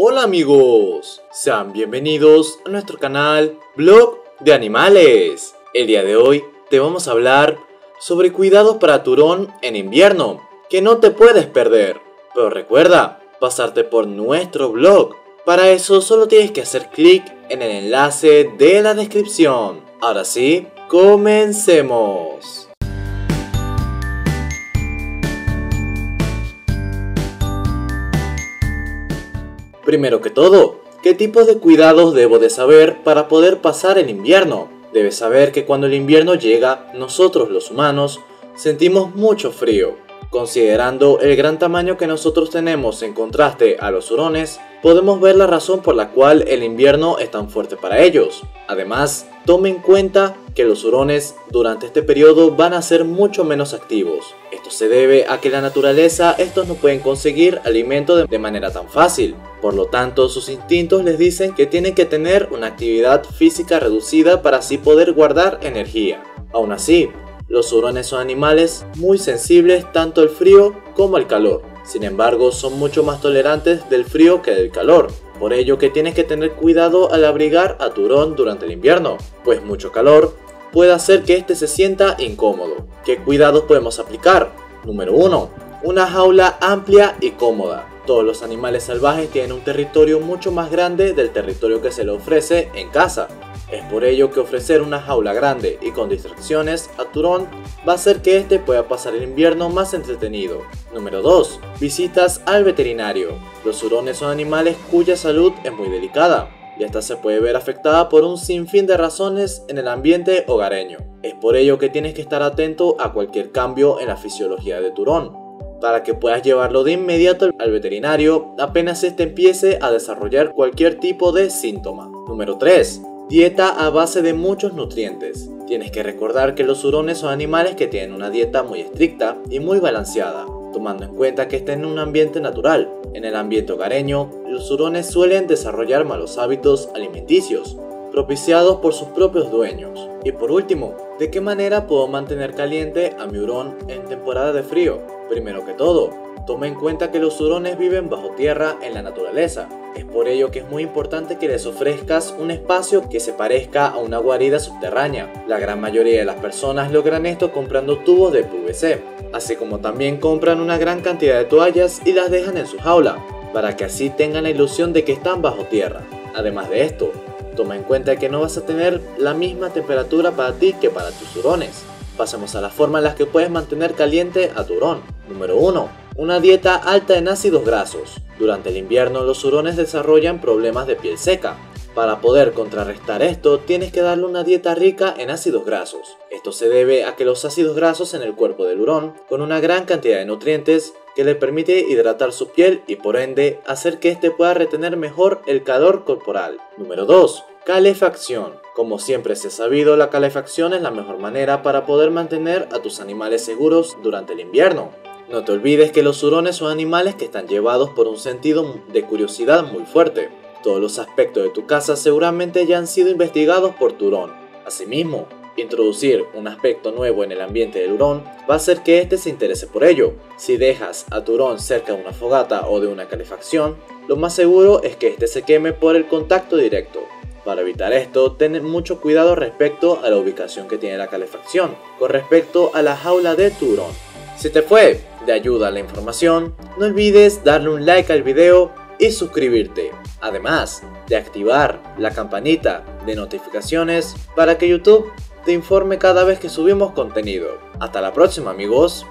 Hola amigos, sean bienvenidos a nuestro canal Blog de Animales. El día de hoy te vamos a hablar sobre cuidados para turón en invierno, que no te puedes perder. Pero recuerda, pasarte por nuestro blog. Para eso solo tienes que hacer clic en el enlace de la descripción. Ahora sí, comencemos. Primero que todo, ¿qué tipo de cuidados debo de saber para poder pasar el invierno? Debes saber que cuando el invierno llega, nosotros los humanos sentimos mucho frío. Considerando el gran tamaño que nosotros tenemos en contraste a los hurones, podemos ver la razón por la cual el invierno es tan fuerte para ellos. Además, tome en cuenta que los hurones durante este periodo van a ser mucho menos activos. Se debe a que la naturaleza estos no pueden conseguir alimento de manera tan fácil. Por lo tanto, sus instintos les dicen que tienen que tener una actividad física reducida para así poder guardar energía. Aún así, los hurones son animales muy sensibles tanto al frío como al calor. Sin embargo, son mucho más tolerantes del frío que del calor. Por ello que tienes que tener cuidado al abrigar a tu hurón durante el invierno, pues mucho calor puede hacer que éste se sienta incómodo. ¿Qué cuidados podemos aplicar? Número 1. Una jaula amplia y cómoda. Todos los animales salvajes tienen un territorio mucho más grande del territorio que se le ofrece en casa. Es por ello que ofrecer una jaula grande y con distracciones a Turón va a hacer que éste pueda pasar el invierno más entretenido. Número 2. Visitas al veterinario. Los hurones son animales cuya salud es muy delicada y esta se puede ver afectada por un sinfín de razones en el ambiente hogareño. Es por ello que tienes que estar atento a cualquier cambio en la fisiología de Turón, para que puedas llevarlo de inmediato al veterinario apenas este empiece a desarrollar cualquier tipo de síntoma. Número 3. Dieta a base de muchos nutrientes. Tienes que recordar que los hurones son animales que tienen una dieta muy estricta y muy balanceada, tomando en cuenta que estén en un ambiente natural. En el ambiente hogareño, los hurones suelen desarrollar malos hábitos alimenticios, propiciados por sus propios dueños. Y por último, ¿de qué manera puedo mantener caliente a mi hurón en temporada de frío? Primero que todo, toma en cuenta que los hurones viven bajo tierra en la naturaleza, es por ello que es muy importante que les ofrezcas un espacio que se parezca a una guarida subterránea. La gran mayoría de las personas logran esto comprando tubos de PVC, así como también compran una gran cantidad de toallas y las dejan en su jaula, para que así tengan la ilusión de que están bajo tierra. Además de esto, toma en cuenta que no vas a tener la misma temperatura para ti que para tus hurones. Pasemos a la forma en la que puedes mantener caliente a tu hurón. Número 1 una dieta alta en ácidos grasos. Durante el invierno los hurones desarrollan problemas de piel seca. Para poder contrarrestar esto, tienes que darle una dieta rica en ácidos grasos. Esto se debe a que los ácidos grasos en el cuerpo del hurón, con una gran cantidad de nutrientes, que le permite hidratar su piel y por ende hacer que éste pueda retener mejor el calor corporal. Número 2. Calefacción. Como siempre se ha sabido, la calefacción es la mejor manera para poder mantener a tus animales seguros durante el invierno. No te olvides que los hurones son animales que están llevados por un sentido de curiosidad muy fuerte. Todos los aspectos de tu casa seguramente ya han sido investigados por tu hurón. Asimismo, introducir un aspecto nuevo en el ambiente del hurón va a hacer que éste se interese por ello. Si dejas a tu hurón cerca de una fogata o de una calefacción, lo más seguro es que éste se queme por el contacto directo. Para evitar esto, ten mucho cuidado respecto a la ubicación que tiene la calefacción, con respecto a la jaula de tu hurón. Si te fue de ayuda la información, no olvides darle un like al video y suscribirte. Además de activar la campanita de notificaciones para que YouTube te informe cada vez que subimos contenido. Hasta la próxima amigos.